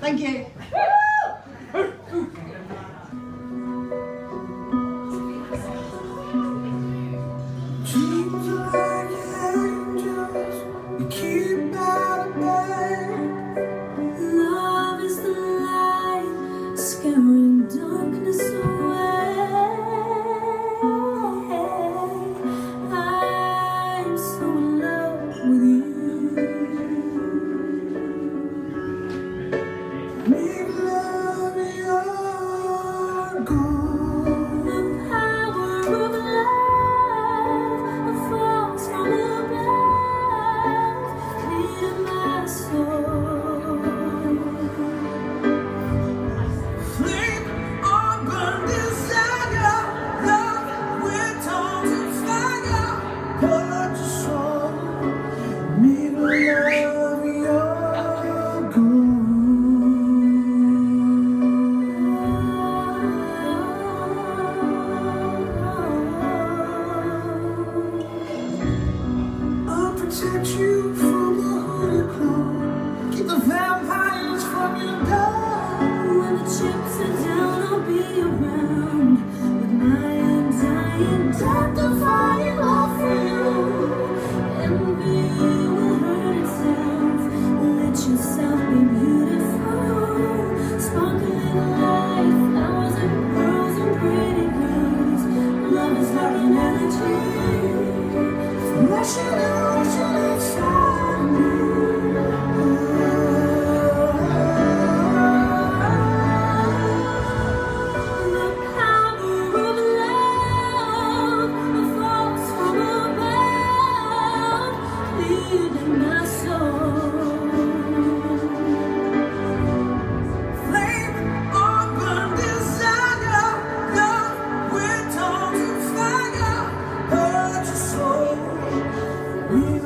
Thank you. chips are down, I'll be around with my undying death of fire all for you. Envy will hurt itself. Let yourself be beautiful, sparkling life, flowers and pearls and pretty girls. Love is like an energy, rushing and rushing and shining. Ooh.